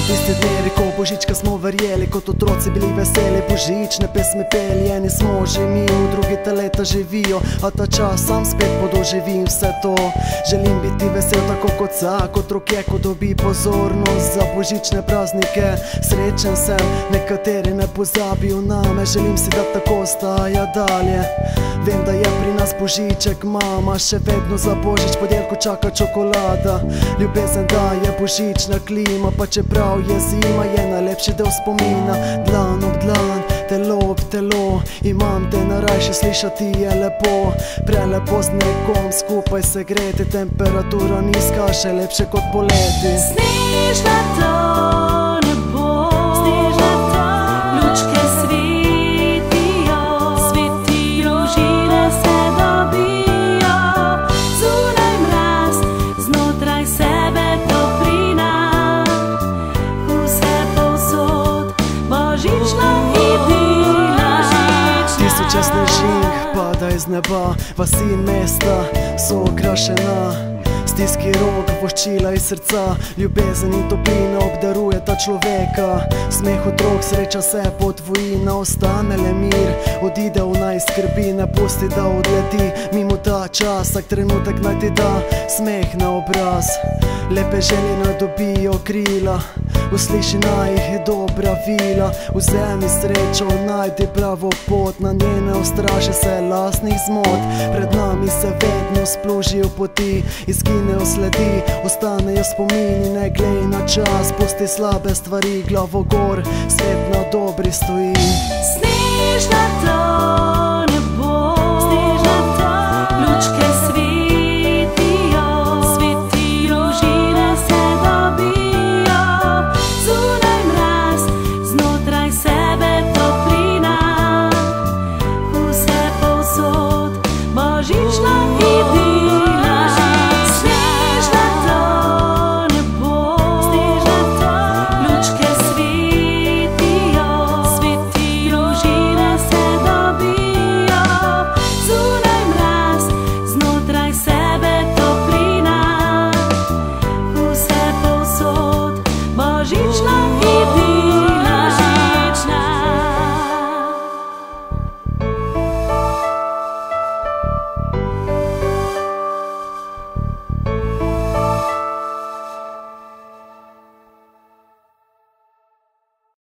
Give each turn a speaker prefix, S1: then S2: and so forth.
S1: tisti dnevi, ko božička smo verjeli, kot otroci bili veseli, božične pesmi peli, eni smo že mi, v drugi te leta živijo, a ta čas sam spet podoživim vse to. Želim biti vesel tako kot vsak otrok je, ko dobi pozornost za božične praznike. Srečen sem, nekateri ne pozabijo name, želim si, da tako ostaja dalje. Vem, da je pri nas božiček, mama še vedno za božič podelko čaka čokolada. Ljubezen daje božična klima, pa čeprav je zima, je najlepši del spomina. Dlan ob dlan, telo ob telo, imam te narajše slišati je lepo. Prelepo z nekom skupaj se greti, temperatura nizka, še lepše kot poleti.
S2: Snežna to
S1: iz neba, vasi in mesta so okrašena. Stiski rok, voščila iz srca, ljubezen in toplina obdaruje ta človeka. Smeh otrok, sreča se podvoji, na ostane le mir, odide v naj skrbi, ne pusti, da odleti. Mimo ta čas, vsak trenutek naj ti da smeh na obraz. Lepe želje naj dobijo krila, usliši naj jih dobra vila, vzemi srečo, najdi pravo pot, na njene ustraši se lasnih zmot. Pred nami se vedno splužijo poti, izginejo sledi, ostanejo spomini, ne glej na čas, pusti slabe stvari, glavo gor, svet na dobri stoji.